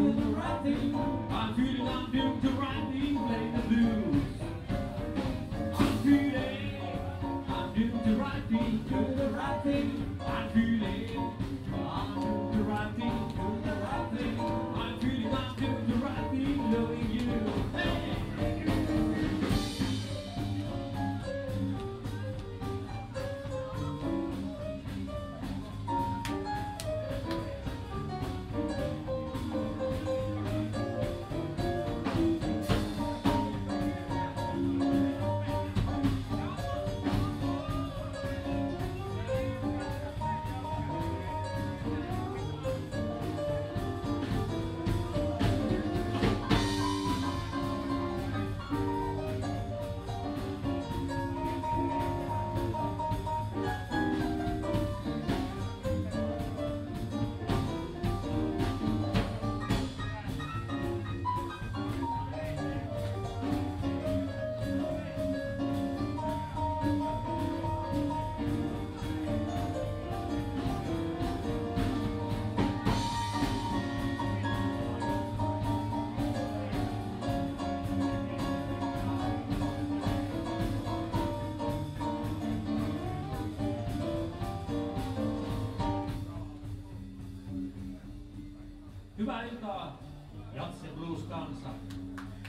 do the right thing. I'm doing I'm right thing. I'm doing do the right thing. I'm Hyvää iltaa, Jats ja Blues kansa.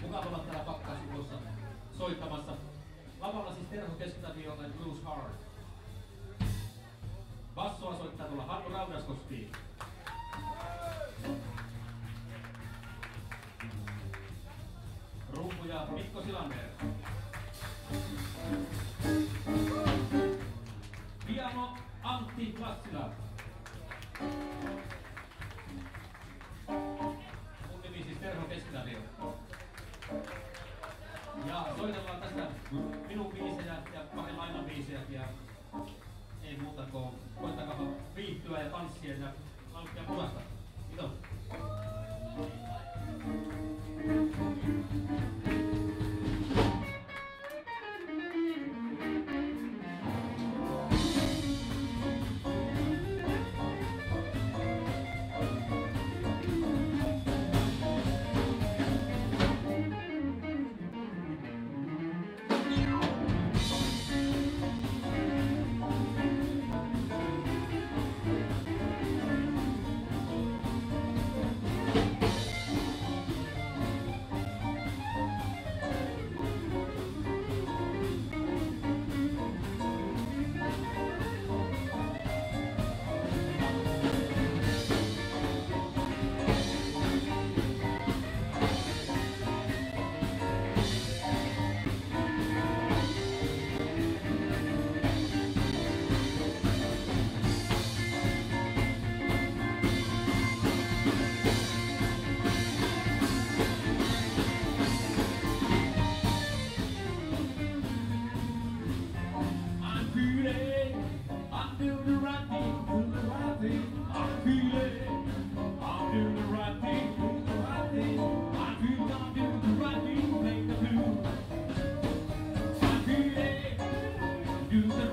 Mukava olla täällä pakkasikossa soittamassa. Lavalla siis Terho Keskitaviolla ja Blues Hard. Bassoa soittaa tuolla Hannu Raudaskoski. Rumpuja Mikko Silander. Piano Antti Lassila. ja ei muuta kuin koittakaa viihtyä ja tanssia ja hankkia punaista. Kiitos. do the